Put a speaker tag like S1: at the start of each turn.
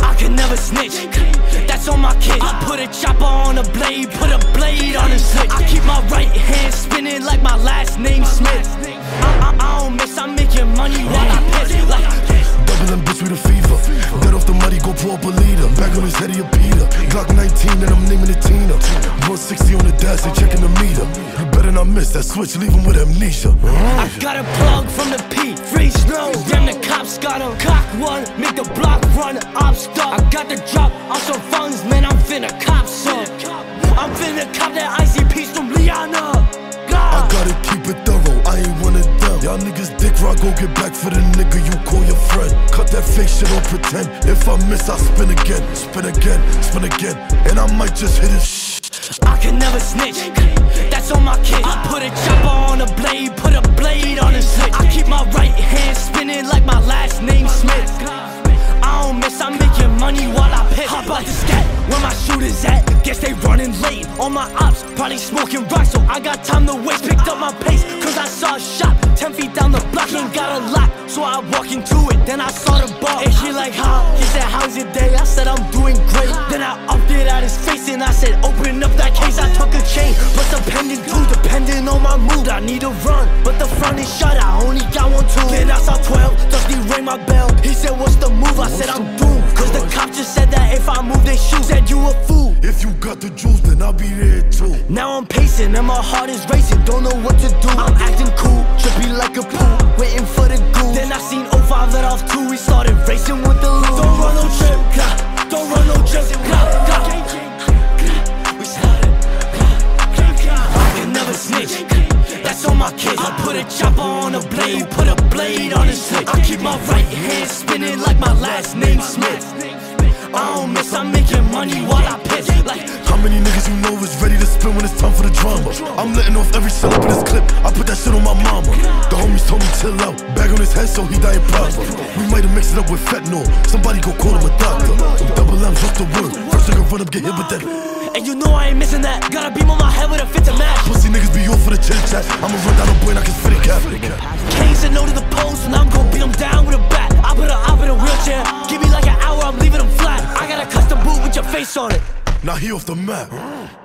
S1: I can never snitch. That's on my kid. I put a chopper on a blade, put a blade on a switch. I keep my right hand spinning like my last name Smith. I, I, I don't miss. I'm making money while I piss. Like
S2: Double M bitch with a fever. Dead off the muddy, go pour up a leader. Back on his head, he a Peter. Glock 19, and I'm naming it Tina. 160 on the dash, they checking the meter. You better not miss that switch, leave him with amnesia.
S1: I got a plug from the P. Free snow. Damn, the cops got him. One, make the block run. I'm stuck. I got the drop on some funds, man. I'm finna cop some. I'm finna cop that icy piece from Lyana.
S2: I gotta keep it thorough, I ain't one of them. Y'all niggas dick rock, go get back for the nigga you call your friend. Cut that fake shit, don't pretend. If I miss, I spin again, spin again, spin again. And I might just hit it.
S1: I can never snitch. That's on my kid. I put a chopper on a blade, put a blade my right hand spinning like my last name Smith. I don't miss, I'm making money while I piss. Hop out the scat, where my shooters at? Guess they running late. All my ops probably smoking rock, so I got time to waste. Picked up my pace, cause I saw a shot 10 feet down the block. Ain't got a lock, so I walk into it. Then I saw the bar, and she like, how? He said, how's your day? I said, I'm doing great. Then I upped I need a run, but the front is shut. I only got one tool. Then I saw 12, Dusty rang my bell. He said, what's the move? I said, I'm doomed. Cause the cop just said that if I move, they shoot. Said you a fool.
S2: If you got the juice, then I'll be there too.
S1: Now I'm pacing and my heart is racing, don't know what to do. I'm acting cool, trippy like a pool, waiting for the goose. Then I seen 05 let off two, we started racing with On my. I put a chopper on a blade, put a blade on a switch. I keep my right hand spinning like my last name Smith. I don't miss, I'm making money while I piss. Like
S2: How many niggas you know is ready to spin when it's time for the drama? I'm letting off every cell up in this clip. I put that shit on my mama. The homies told me chill out. Bag on his head so he died proper. We might it up with fentanyl. Somebody go call him a doctor. Double M's, what's the word? First nigga run up, get hit with that.
S1: And you know I ain't missing that. Got a beam on my head with a fit to match.
S2: Pussy niggas be off for the chit chat. I'ma run down a boy and I can fit it cap.
S1: Kane said no to the post, and I'm gon' beat him down with a bat. I put her up in a wheelchair. Give me like an hour, I'm leaving him flat. I got a custom boot with your face on it.
S2: Now he off the map.